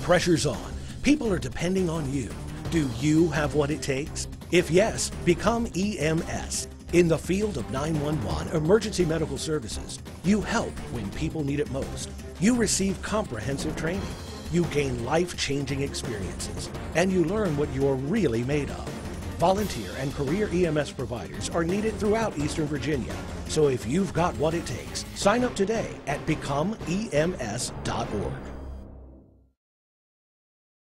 pressure's on. People are depending on you. Do you have what it takes? If yes, become EMS. In the field of 911 emergency medical services, you help when people need it most. You receive comprehensive training. You gain life changing experiences. And you learn what you're really made of. Volunteer and career EMS providers are needed throughout Eastern Virginia. So if you've got what it takes, sign up today at becomeems.org.